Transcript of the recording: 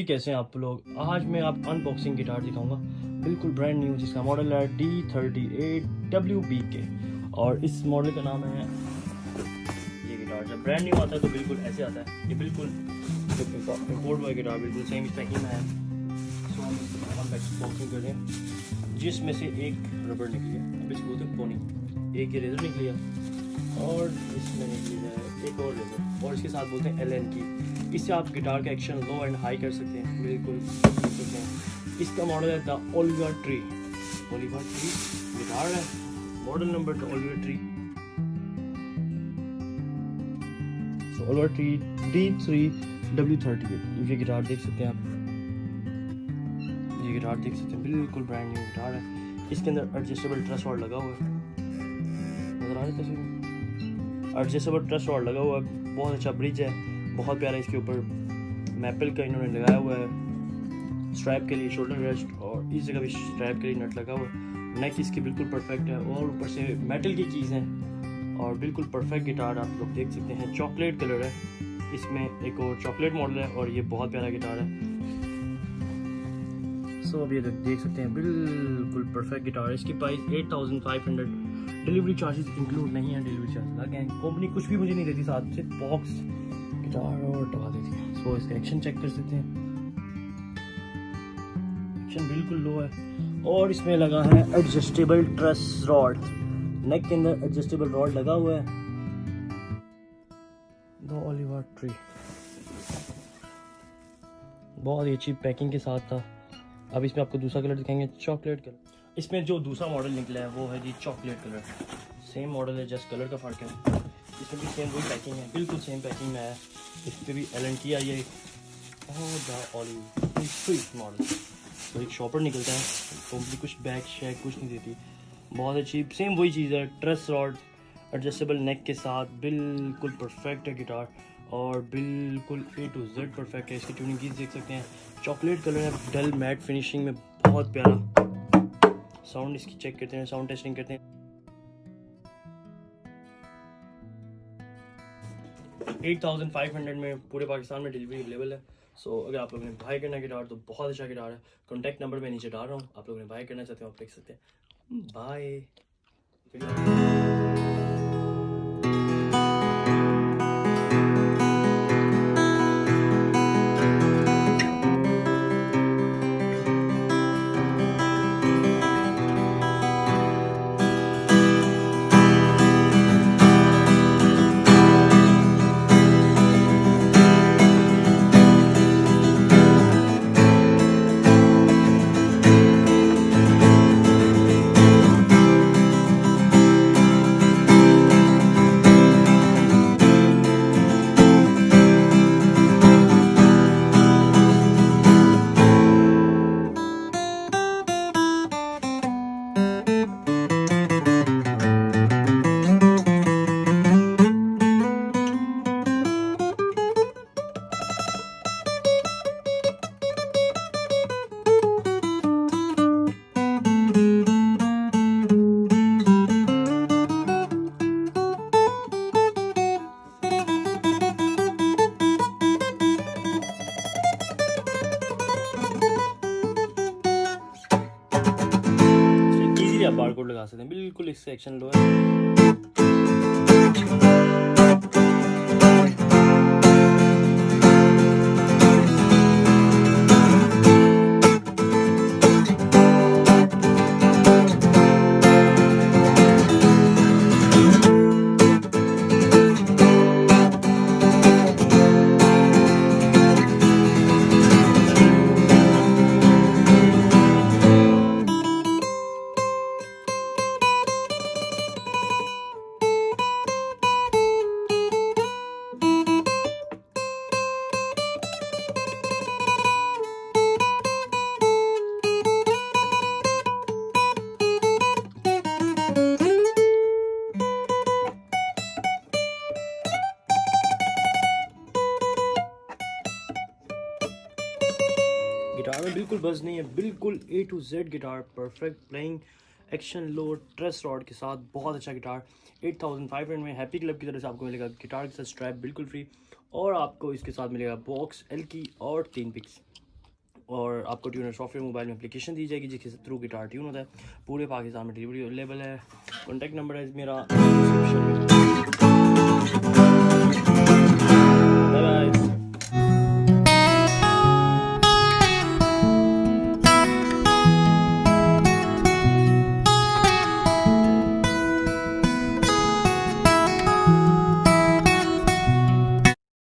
जी कैसे हैं आप लोग? आज मैं आप अनबॉक्सिंग गिटार दिखाऊँगा। बिल्कुल ब्रांड न्यू जिसका मॉडल है D thirty eight W B K और इस मॉडल का नाम है ये गिटार जब ब्रांड न्यू आता है तो बिल्कुल ऐसे आता है। ये बिल्कुल इम्पोर्ट हुआ गिटार बिल्कुल सेम इस पैकिंग में है। सो हम अनबॉक्सिंग जिसमें से एक रबड़ निकली है। अब इसको बोलते पोनी एक ये रेजर निकली है। और इसमें है, एक और रेजर और इसके साथ बोलते हैं एल एन की इससे आप गिटार का एक्शन लो एंड हाई कर सकते हैं। बिल्कुल हैं। इसका मॉडल है the Oliver tree Oliver tree guitar है। Model number the Oliver tree tree D three W thirty ये गिटार देख सकते हैं आप। ये गिटार देख सकते हैं। बिल्कुल ब्रांड न्यू गिटार है। इसके अंदर एडजस्टेबल ट्रस वार्ड लगा हुआ है। नज़र आ रही तस्वीर? एडजस्टेबल ट्रस्ट वार्ड लगा हुआ है, बहुत अच्छा ब्रिज है, बहुत प्यारा इसके ऊपर मैपल का इन्होंने लगाया हुआ है। स्ट्रैप के लिए शोल्डर रेस्ट और इस जगह भी स्ट्रैप के लिए नट लगा हुआ है। नेक इसकी बिल्कुल परफेक्ट है और ऊपर से मेटल की चीज़ है। और बिल्कुल परफेक्ट गिटार आप लोग देख सकते हैं। चॉकलेट कलर है। इसमें एक और चॉकलेट मॉडल है और ये बहुत प्यारा गिटार है। सो अब ये देख सकते हैं, बिल्कुल परफेक्ट गिटार है। इसकी price eight thousand five hundred delivery charges include नहीं है डिलीवरी चार्ज लगे कंपनी कुछ भी मुझे नहीं देती, साथ से बॉक्स गिटार और दबा देती है। सो इसका एक्शन चेक कर सकते हैं। एक्शन बिल्कुल लो है। और इसमें लगा है एडजस्टेबल ट्रस रॉड नेक के अंदर एडजस्टेबल रॉड लगा हुआ है। दो ओलिवर ट्री बहुत ही अच्छी पैकिंग के साथ था। अब इसमें आपको दूसरा कलर दिखाएँगे चॉकलेट कलर इसमें जो दूसरा मॉडल निकला है, वो है जी चॉकलेट कलर सेम मॉडल है जस्ट कलर का फ़र्क है. इसमें भी सेम वही पैकिंग है, बिल्कुल सेम पैकिंग में है. इस पर भी एल एन की आई है. मॉडल तो एक शॉपर निकलता है कंपनी कुछ बैग शैग कुछ नहीं देती. बहुत अच्छी सेम वही चीज़ है ट्रेस रॉड एडजस्टेबल नेक के साथ बिल्कुल परफेक्ट है गिटार और बिल्कुल ए टू जेड परफेक्ट है। इसकी ट्यूनिंग की देख सकते हैं। चॉकलेट कलर है डल मैट फिनिशिंग में बहुत प्यारा। साउंड इसकी चेक करते हैं साउंड टेस्टिंग करते हैं। 8500 में पूरे पाकिस्तान में डिलीवरी अवेलेबल है। सो so, अगर आप लोगों ने बाय करना गिटार तो बहुत अच्छा गिटार है। कॉन्टैक्ट नंबर मैं नीचे डाल रहा हूँ। आप लोगों ने बाय करना चाहते हो आप देख सकते हैं। बाय लगा सकते हैं। बिल्कुल इससे एक्शन लो है। गिटार में बिल्कुल बस नहीं है, बिल्कुल A to Z guitar perfect playing action low truss rod के साथ बहुत अच्छा गिटार। 8500 में हैप्पी क्लब की तरफ़ से आपको मिलेगा, गिटार के साथ स्ट्रैप बिल्कुल फ्री और आपको इसके साथ मिलेगा बॉक्स एल की और तीन पिक्स और आपको ट्यूनर सॉफ्टवेयर मोबाइल में एप्लीकेशन दी जाएगी जिसके थ्रू गिटार ट्यून होता है। पूरे पाकिस्तान में डिलीवरी अवेलेबल है। कॉन्टैक्ट नंबर है मेरा डिस्क्रिप्शन में।